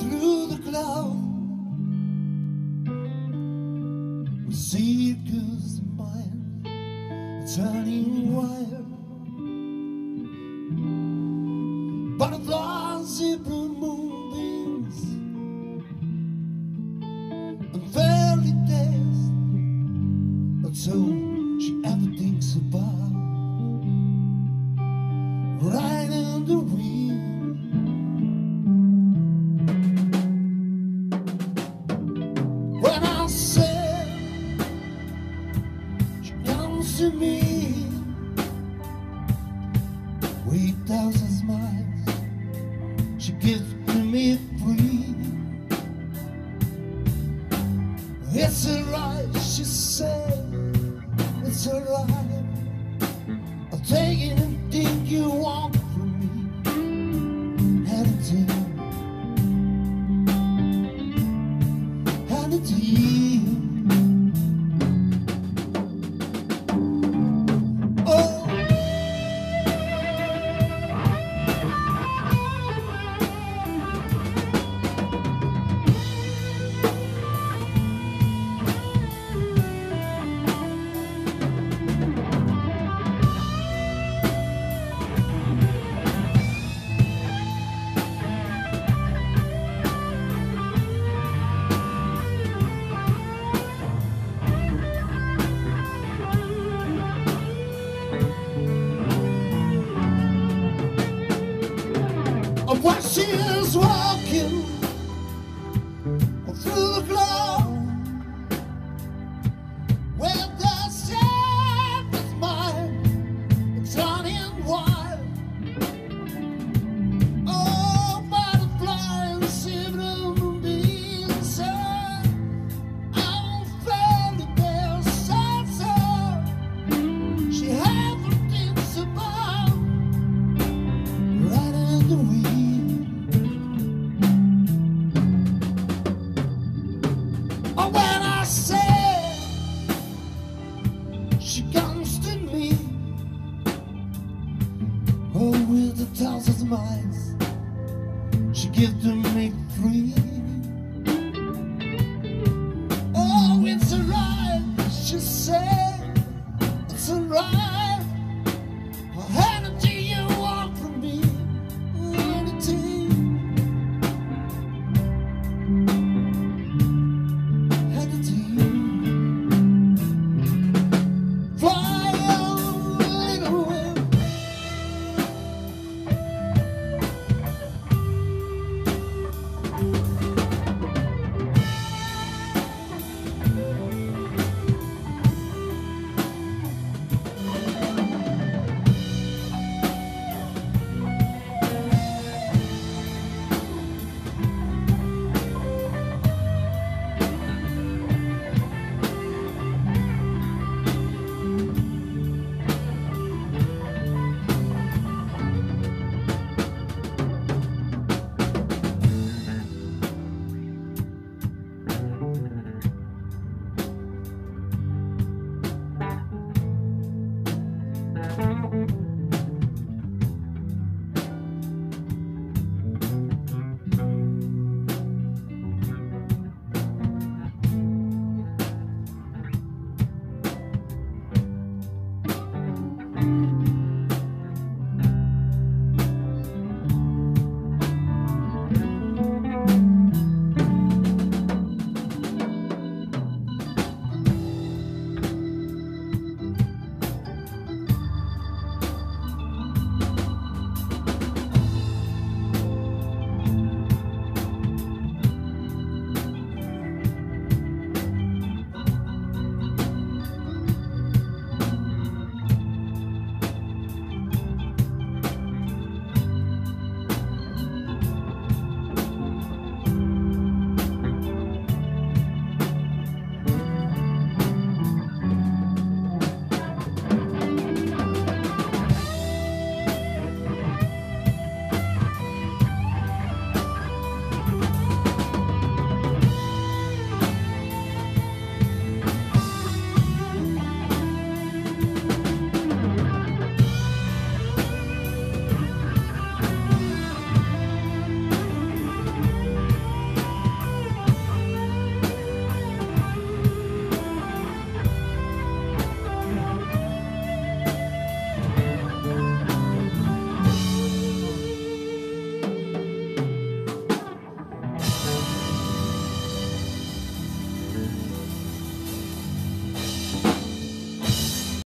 through the cloud. We see it goes mind, a turning wire. Butterflies, zebra moonbeams, and fairy tales. That's all she ever thinks about. Right the wind. To me with thousand smiles, she gives to me free. It's alright, she said, it's alright. I'll take anything you want from me, anything. hand while she is walking. She gives to me free